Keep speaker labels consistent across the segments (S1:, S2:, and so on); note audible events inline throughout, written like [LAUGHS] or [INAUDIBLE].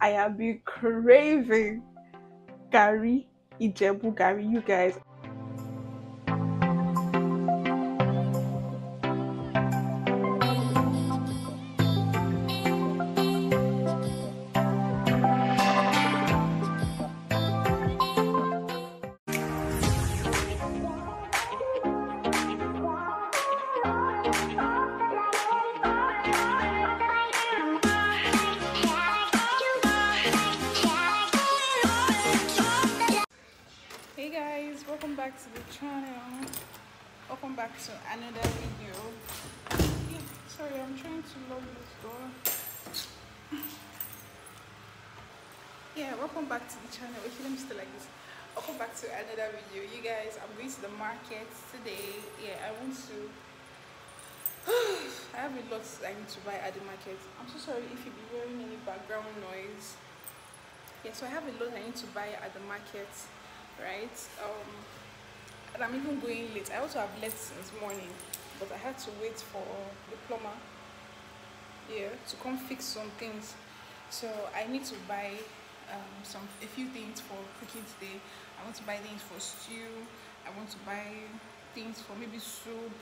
S1: I have been craving Garri Ijebu Garri. You guys, to another video. Yeah, sorry i'm trying to lock this door. Yeah welcome back to the channel. Okay let me stay like this welcome back to another video. You guys i'm going to the market today. Yeah i want to [SIGHS] i have a lot i need to buy at the market. I'm so sorry if you be hearing any background noise. Yeah so i have a lot i need to buy at the market right? Um and i'm even going late. I also have since morning but i had to wait for the plumber here to come fix some things. So i need to buy um some a few things for cooking today. I want to buy things for stew. I want to buy things for maybe soup.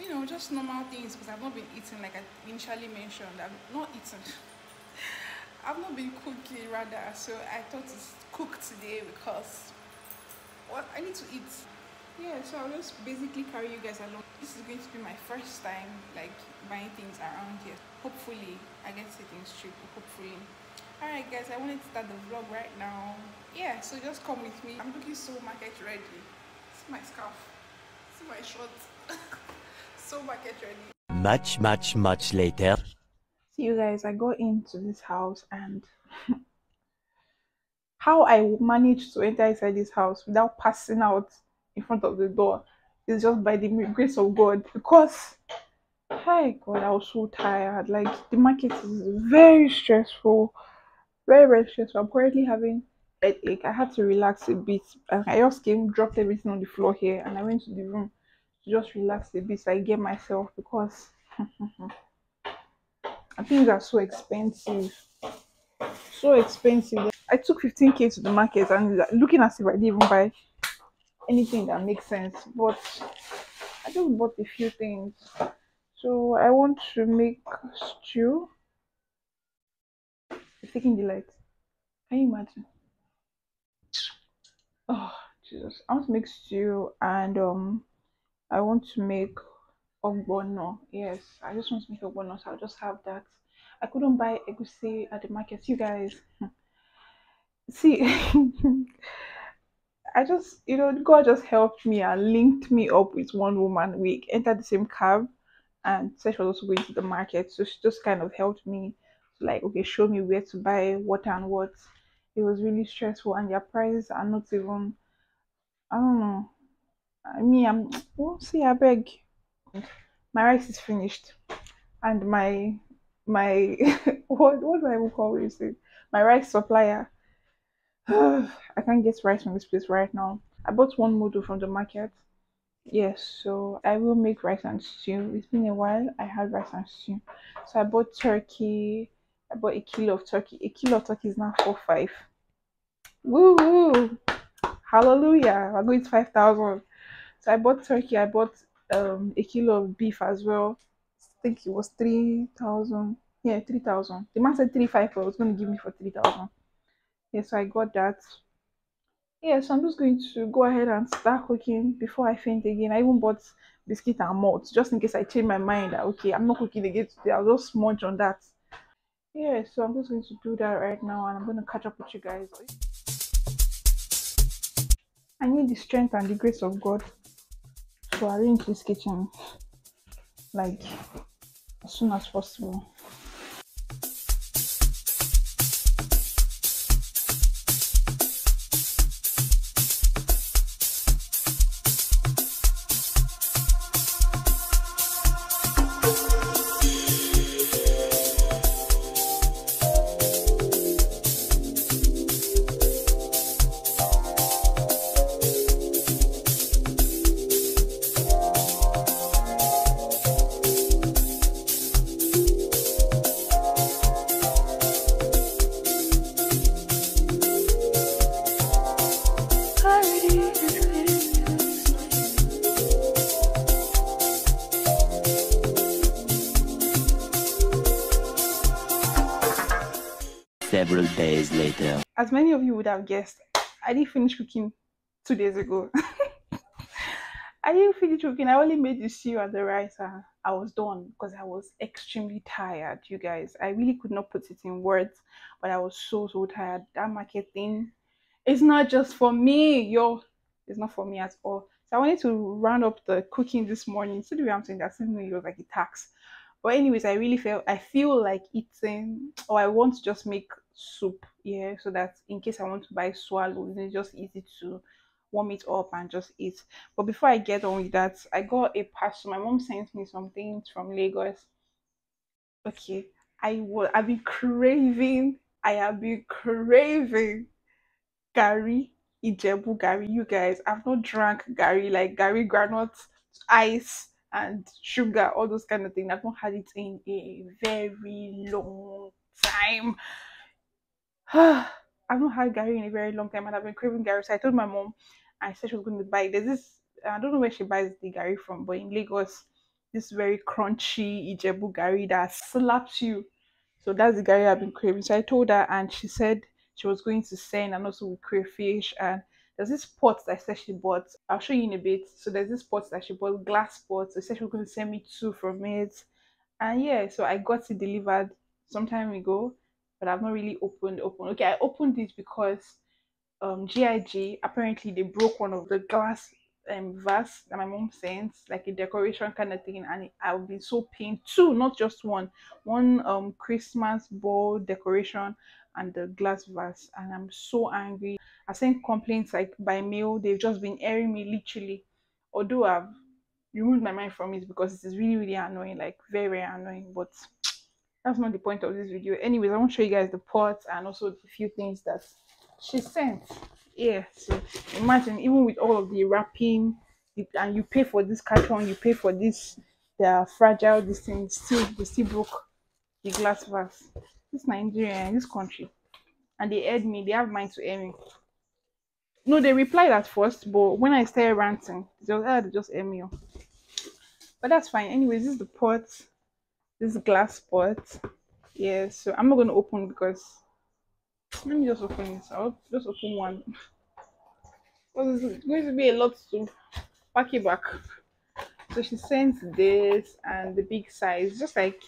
S1: You know just normal things because i've not been eating like i initially mentioned. I've not eaten. [LAUGHS] I've not been cooking rather, so I thought to cook today because what I need to eat. Yeah, so I'll just basically carry you guys along. This is going to be my first time like buying things around here. Hopefully, I get to see things cheap. Hopefully. Alright guys, I wanted to start the vlog right now. Yeah, so just come with me. I'm looking so market ready. See my scarf. See my shorts. [LAUGHS] so market ready.
S2: Much, much, much later.
S1: See you guys, I go into this house and [LAUGHS] how I managed to enter inside this house without passing out in front of the door is just by the grace of God because hi God, I was so tired. Like the market is very stressful, very, very stressful. I'm currently having headache. I had to relax a bit. I just came, dropped everything on the floor here, and I went to the room to just relax a bit so I get myself because [LAUGHS] things are so expensive so expensive i took 15k to the market and uh, looking as if i didn't even buy anything that makes sense but i just bought a few things so i want to make stew it's taking the light can you imagine oh jesus i want to make stew and um i want to make ogbono. Yes, I just want to make ogbono, so I'll just have that. I couldn't buy egusi at the market. You guys, [LAUGHS] see, [LAUGHS] I just, you know, God just helped me and linked me up with one woman. We entered the same cab, and said she was also going to the market, so she just kind of helped me to like, okay, show me where to buy what and what. It was really stressful, and their prices are not even. I don't know. I mean, I'm. Well, see, I beg my rice is finished and my my [LAUGHS] what what do I even call it? My rice supplier. [SIGHS] I can't get rice from this place right now. I bought one model from the market. Yes, so I will make rice and stew. It's been a while. I had rice and stew. So I bought turkey. I bought a kilo of turkey. A kilo of turkey is now four five. Woo woo! Hallelujah! We're going to five thousand. So I bought turkey. I bought um a kilo of beef as well. I think it was three thousand. Yeah, three thousand. The man said three five. I was going to give me for three thousand. Yeah, so I got that. yes I'm just going to go ahead and start cooking before I faint again. I even bought biscuit and malt just in case I change my mind that okay, I'm not cooking again today. I'll just smudge on that. Yeah, so I'm just going to do that right now and I'm going to catch up with you guys. I need the strength and the grace of God to arrange this kitchen like as soon as possible.
S2: Several days later.
S1: As many of you would have guessed, I didn't finish cooking two days ago. [LAUGHS] I didn't finish cooking. I only made the stew and the rice and I was done because I was extremely tired, you guys. I really could not put it in words, but I was so so tired. That marketing is not just for me, yo. It's not for me at all. So I wanted to round up the cooking this morning. So the way I'm saying that seemed it was like a tax. But anyways, I really feel I feel like eating or I want to just make soup, yeah, so that in case I want to buy swallows, it's just easy to warm it up and just eat. But before I get on with that, I got a parcel. My mom sent me some things from Lagos. Okay, I will. I've been craving. I have been craving Garri Ijebu Garri. You guys, I've not drank Garri like Garri granules, ice and sugar, all those kind of things. I've not had it in a very long time. [SIGHS] I've not had Garri in a very long time and I've been craving Garri. So I told my mom I said she was going to buy. There's this I don't know where she buys the Garri from, but in Lagos, this very crunchy Ijebu Garri that slaps you. So that's the Garri I've been craving. So I told her and she said she was going to send and also with crayfish and there's this pot that I said she bought. I'll show you in a bit. So there's this pot that she bought, glass pot. So she said she was going to send me two from it. And yeah, so I got it delivered some time ago, but I've not really opened open. Okay, I opened this because um GIG apparently they broke one of the glass um vase that my mom sent, like a decoration kind of thing, and I've been so pained. Two, not just one. One um Christmas ball decoration and the glass vase, and I'm so angry. I sent complaints like by mail. They've just been airing me literally. Although I've removed my mind from it because it is really really annoying, like very very annoying. But that's not the point of this video. Anyways, I want to show you guys the pot and also a few things that she sent. Yeah, so imagine even with all of the wrapping, and you pay for this carton, you pay for this, they are fragile, this thing still they still broke the glass vase. This Nigeria, this country. And they aired me, they have mind to air me. No, they replied at first, but when I started ranting, they just, ah, they just me. But that's fine. Anyways, this is the pot, this glass pot. Yeah, so I'm not gonna open because let me just open this. I'll just open one. Well, it's going to be a lot to pack it back. So she sent this and the big size, just like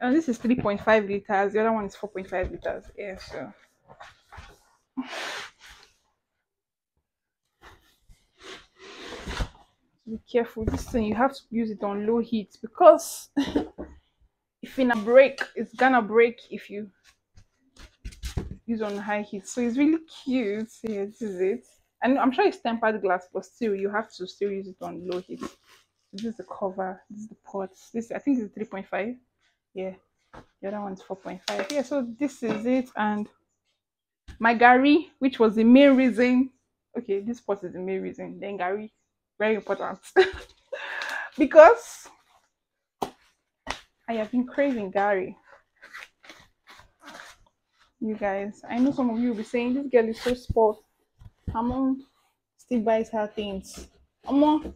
S1: and this is 3.5 liters, the other one is 4.5 liters. Yeah, so be careful. This thing you have to use it on low heat because [LAUGHS] if in a break it's gonna break if you use on high heat. So it's really cute. Yeah this is it. And i'm sure it's tempered glass but still you have to still use it on low heat. This is the cover. This is the pot. This i think is 3.5 yeah. The other one's 4.5 yeah so this is it. And my garri which was the main reason. Okay this pot is the main reason. Then garri very important. [LAUGHS] Because i have been craving garri. You guys i know some of you will be saying this girl is so spoiled. Mom still buys her things. Mama,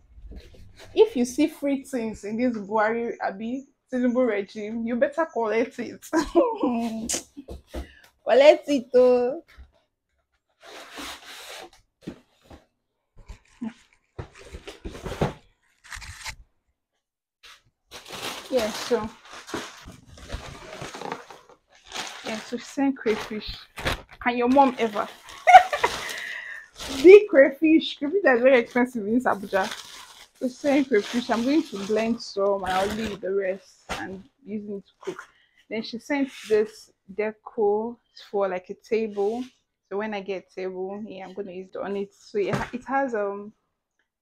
S1: if you see free things in this buhari abi tinubu regime you better collect it. [LAUGHS] Collect it oh yeah so yeah so send crayfish. Can your mom ever. [LAUGHS] Big crayfish. Crayfish that is very expensive in abuja. So send crayfish. I'm going to blend some i'll leave the rest and using it to cook. Then she sent this deco for like a table. So when i get table yeah i'm gonna use it on it. So yeah it has um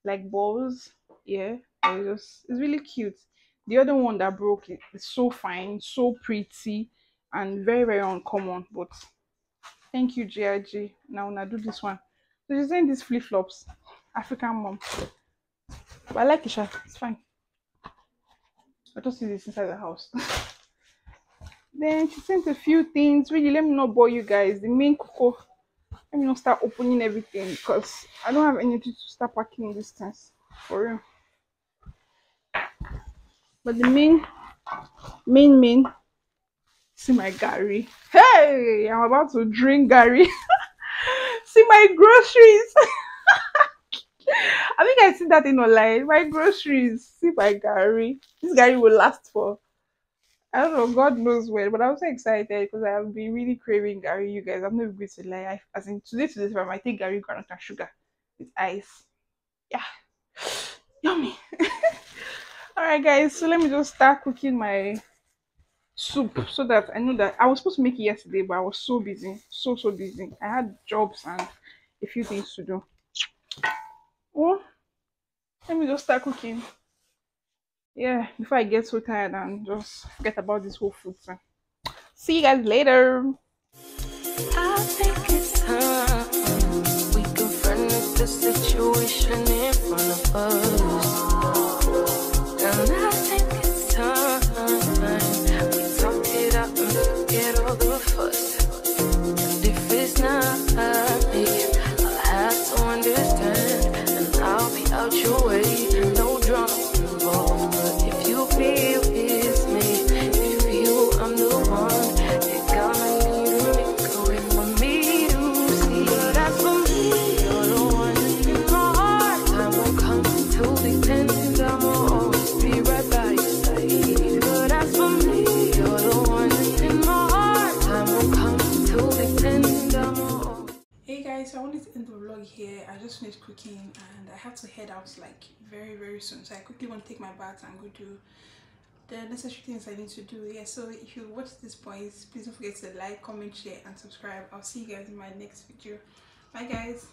S1: like balls. Yeah it's just it's really cute the other one that broke is so fine so pretty and very very uncommon but thank you GIG now now do this one. So she's saying these flip-flops african mom. But i like it it's fine. I just use this inside the house. [LAUGHS] Then she sent a few things. Really let me not bore you guys. The main cocoa. Let me not start opening everything because i don't have anything to start packing these things for real but the main main main See my Garri. Hey, I'm about to drink Garri. [LAUGHS] See my groceries. [LAUGHS] I think I see that in online. My groceries. See my Garri. This Garri will last for I don't know, God knows when, but I'm so excited because I have been really craving Garri, you guys. I'm not going to lie. I, as in today to this, I might take Garri granite and sugar with ice. Yeah. [SIGHS] Yummy. [LAUGHS] Alright guys, so let me just start cooking my soup so that I know that I was supposed to make it yesterday, but I was so busy. So so busy. I had jobs and a few things to do. Oh, let me just start cooking yeah, before I get so tired and just forget about this whole food thing. See you guys later. Situation in front of us. Head out like very very soon. So i quickly want to take my bath and go do the necessary things i need to do. Yeah so if you watch this point please don't forget to like comment share and subscribe. I'll see you guys in my next video. Bye guys